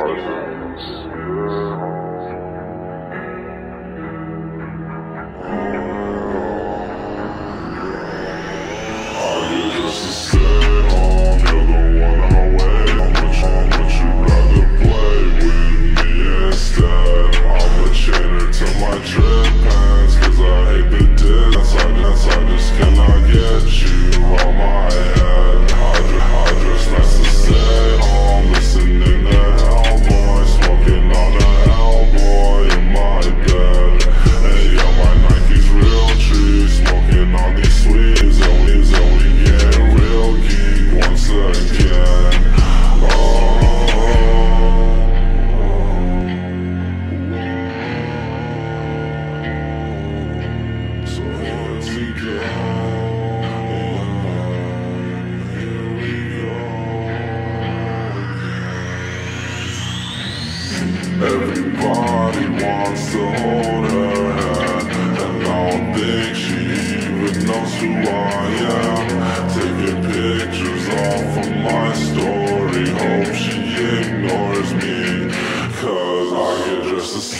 person. he wants to hold her hand And I don't think she even knows who I am Taking pictures off of my story Hope she ignores me. Cause I get just the